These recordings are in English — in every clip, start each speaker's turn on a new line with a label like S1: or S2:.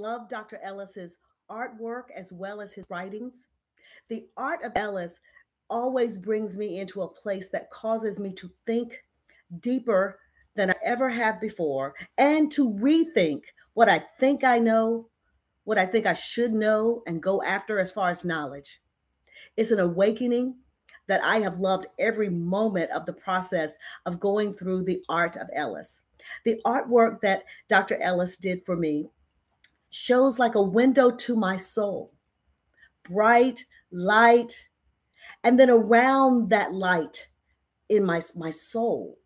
S1: love Dr. Ellis's artwork as well as his writings. The Art of Ellis always brings me into a place that causes me to think deeper than I ever have before and to rethink what I think I know, what I think I should know, and go after as far as knowledge. It's an awakening that I have loved every moment of the process of going through the art of Ellis. The artwork that Dr. Ellis did for me shows like a window to my soul bright, light, and then around that light in my, my soul.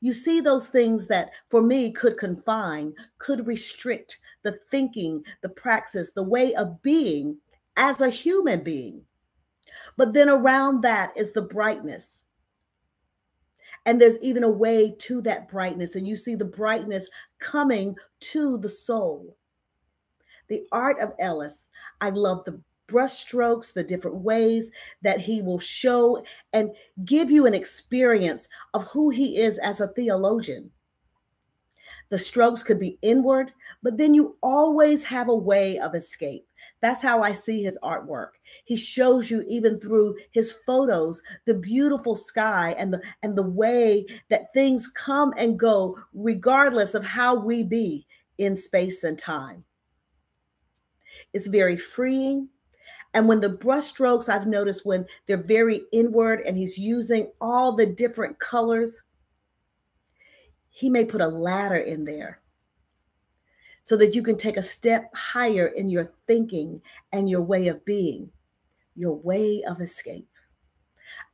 S1: You see those things that for me could confine, could restrict the thinking, the praxis, the way of being as a human being. But then around that is the brightness and there's even a way to that brightness, and you see the brightness coming to the soul. The art of Ellis, I love the brushstrokes, the different ways that he will show and give you an experience of who he is as a theologian. The strokes could be inward, but then you always have a way of escape. That's how I see his artwork. He shows you even through his photos the beautiful sky and the and the way that things come and go regardless of how we be in space and time. It's very freeing. And when the brushstrokes, I've noticed when they're very inward and he's using all the different colors, he may put a ladder in there so that you can take a step higher in your thinking and your way of being, your way of escape.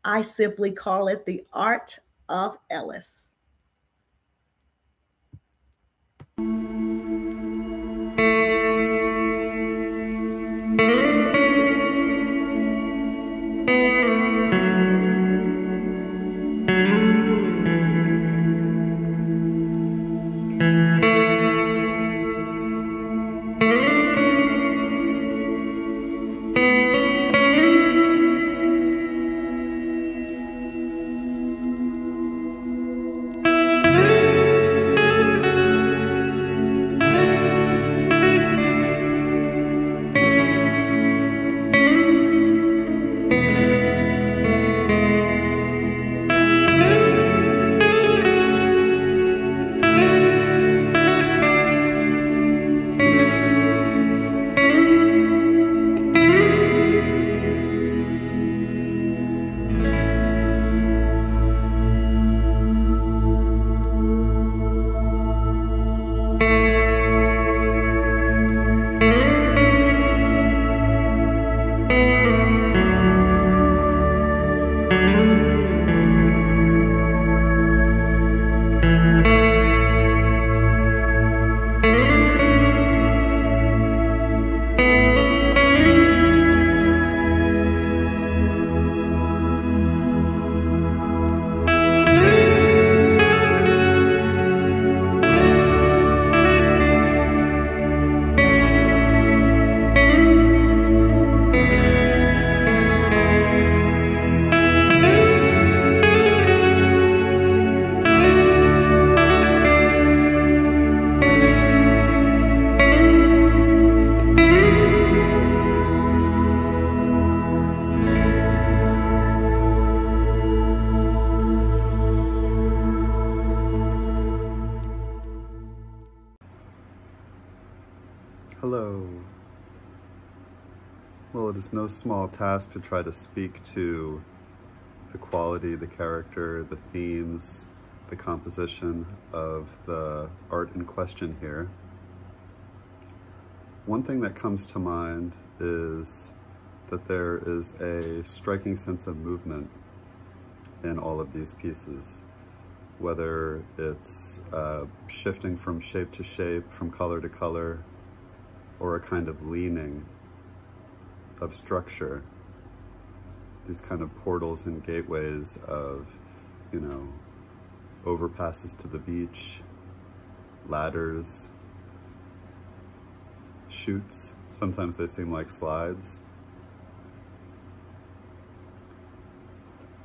S1: I simply call it the art of Ellis.
S2: No small task to try to speak to the quality, the character, the themes, the composition of the art in question here. One thing that comes to mind is that there is a striking sense of movement in all of these pieces, whether it's uh, shifting from shape to shape, from color to color, or a kind of leaning of structure, these kind of portals and gateways of, you know, overpasses to the beach, ladders, chutes. Sometimes they seem like slides.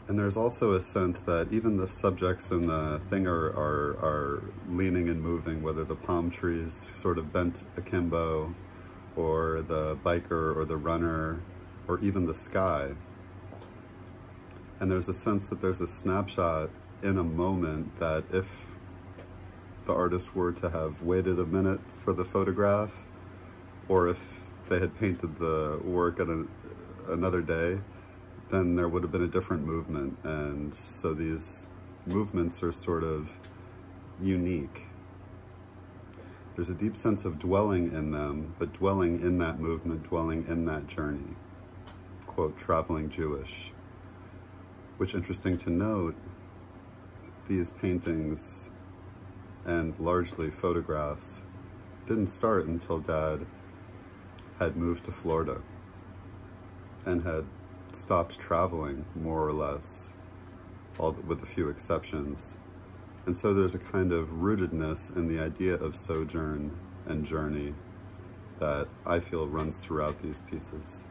S2: And there's also a sense that even the subjects in the thing are, are, are leaning and moving, whether the palm trees sort of bent akimbo, or the biker, or the runner, or even the sky. And there's a sense that there's a snapshot in a moment that if the artist were to have waited a minute for the photograph, or if they had painted the work at another day, then there would have been a different movement. And so these movements are sort of unique. There's a deep sense of dwelling in them, but dwelling in that movement, dwelling in that journey. Quote, traveling Jewish. Which, interesting to note, these paintings and largely photographs didn't start until Dad had moved to Florida and had stopped traveling, more or less, all, with a few exceptions. And so there's a kind of rootedness in the idea of sojourn and journey that I feel runs throughout these pieces.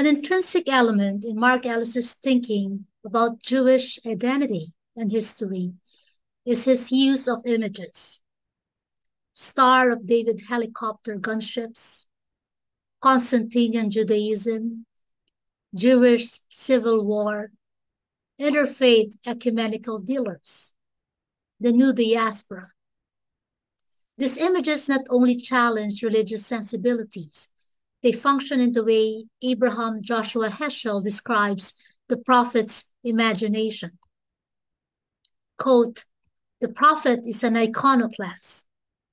S3: An intrinsic element in Marc Ellis's thinking about Jewish identity and history is his use of images. Star of David helicopter gunships, Constantinian Judaism, Jewish civil war, interfaith ecumenical dealers, the new diaspora. These images not only challenge religious sensibilities, they function in the way Abraham Joshua Heschel describes the prophet's imagination. Quote, the prophet is an iconoclast,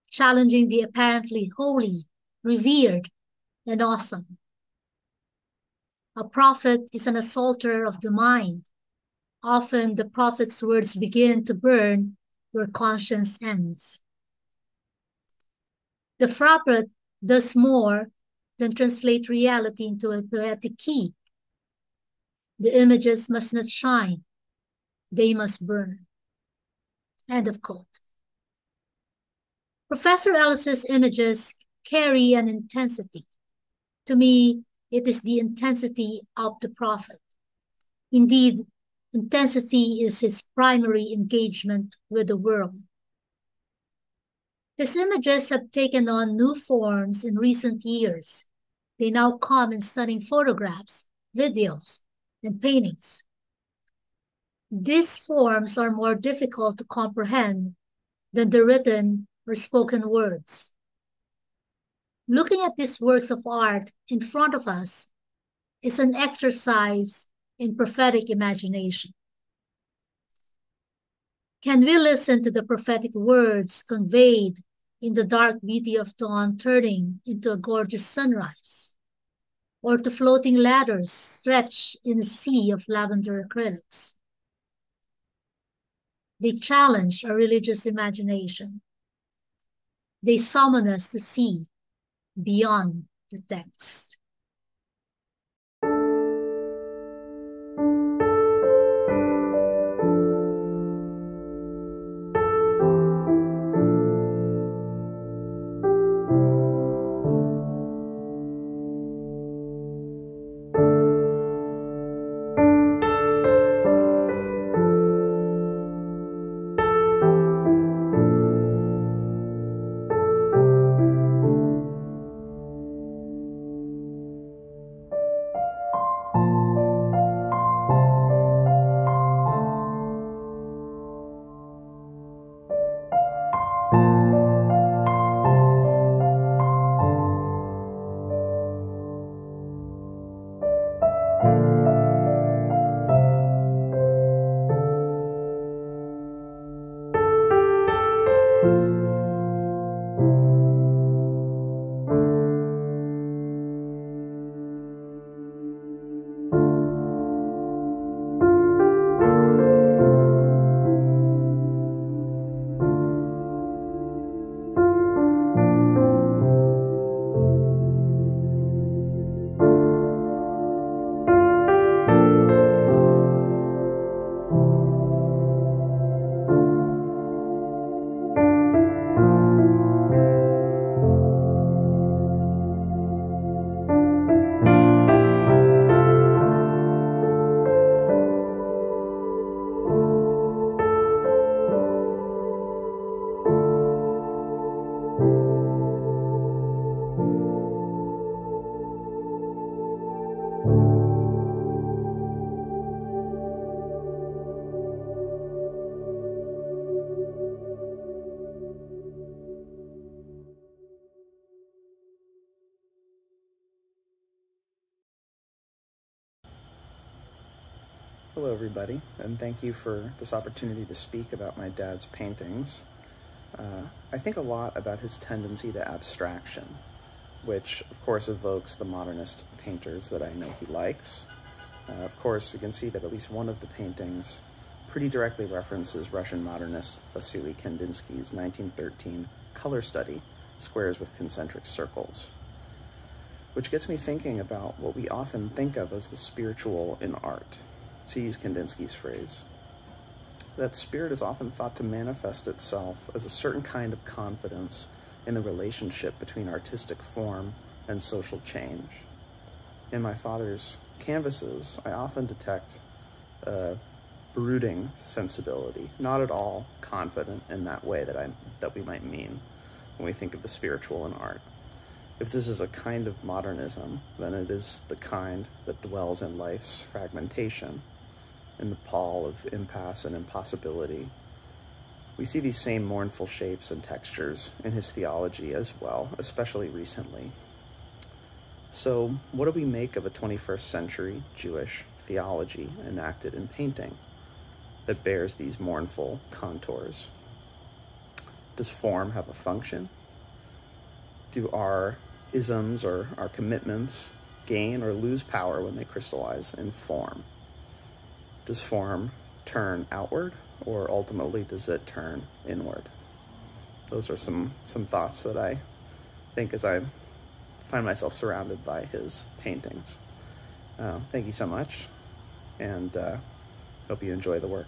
S3: challenging the apparently holy, revered, and awesome. A prophet is an assaulter of the mind. Often the prophet's words begin to burn where conscience ends. The prophet does more then translate reality into a poetic key. The images must not shine, they must burn. End of quote. Professor Ellis's images carry an intensity. To me, it is the intensity of the prophet. Indeed, intensity is his primary engagement with the world. His images have taken on new forms in recent years. They now come in stunning photographs, videos, and paintings. These forms are more difficult to comprehend than the written or spoken words. Looking at these works of art in front of us is an exercise in prophetic imagination. Can we listen to the prophetic words conveyed in the dark beauty of dawn turning into a gorgeous sunrise? Or to floating ladders stretched in a sea of lavender acrylics? They challenge our religious imagination. They summon us to see beyond the text.
S4: Everybody, and thank you for this opportunity to speak about my dad's paintings. Uh, I think a lot about his tendency to abstraction, which of course evokes the modernist painters that I know he likes. Uh, of course, you can see that at least one of the paintings pretty directly references Russian modernist Vasily Kandinsky's 1913 color study, Squares with Concentric Circles, which gets me thinking about what we often think of as the spiritual in art to use Kandinsky's phrase. That spirit is often thought to manifest itself as a certain kind of confidence in the relationship between artistic form and social change. In my father's canvases, I often detect a brooding sensibility, not at all confident in that way that, I, that we might mean when we think of the spiritual in art. If this is a kind of modernism, then it is the kind that dwells in life's fragmentation in the pall of impasse and impossibility. We see these same mournful shapes and textures in his theology as well, especially recently. So, what do we make of a 21st century Jewish theology enacted in painting that bears these mournful contours? Does form have a function? Do our isms or our commitments gain or lose power when they crystallize in form? Does form turn outward or ultimately does it turn inward? Those are some, some thoughts that I think as I find myself surrounded by his paintings. Uh, thank you so much, and uh, hope you enjoy the work.